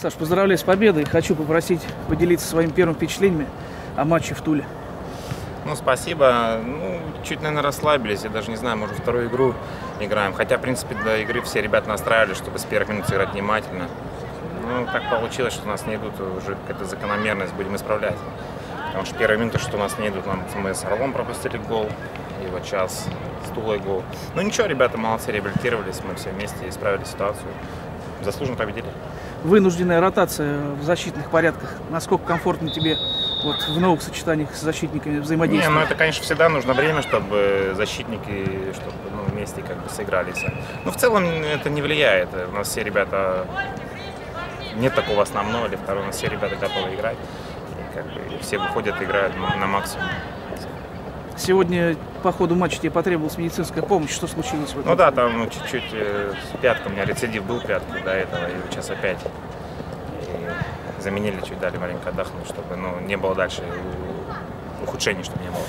Саш, поздравляю с победой. Хочу попросить поделиться своими первыми впечатлениями о матче в Туле. Ну, спасибо. Ну, чуть, наверное, расслабились. Я даже не знаю, может, вторую игру играем. Хотя, в принципе, до игры все ребята настраивали, чтобы с первых минут сыграть внимательно. Ну, так получилось, что у нас не идут, уже какая-то закономерность, будем исправлять. Потому что первые минуты, что у нас не идут, нам, мы с Орлом пропустили гол, и вот сейчас с Тулой гол. Ну ничего, ребята молодцы, реабилитировались, мы все вместе исправили ситуацию. Заслуженно победили. Вынужденная ротация в защитных порядках. Насколько комфортно тебе вот в новых сочетаниях с защитниками Не, взаимодействовать? ну это, конечно, всегда нужно время, чтобы защитники, чтобы ну, вместе как бы сыгрались. Но в целом это не влияет. У нас все ребята, нет такого основного или второго, у нас все ребята готовы играть. И как бы все выходят, играют на на максимум. Сегодня по ходу матча тебе потребовалась медицинская помощь. Что случилось в этом? Ну да, там чуть-чуть э, пятка, у меня рецидив был пятку до этого, и сейчас опять. И заменили, чуть дали маленько отдохнуть, чтобы ну, не было дальше ухудшений, чтобы не было.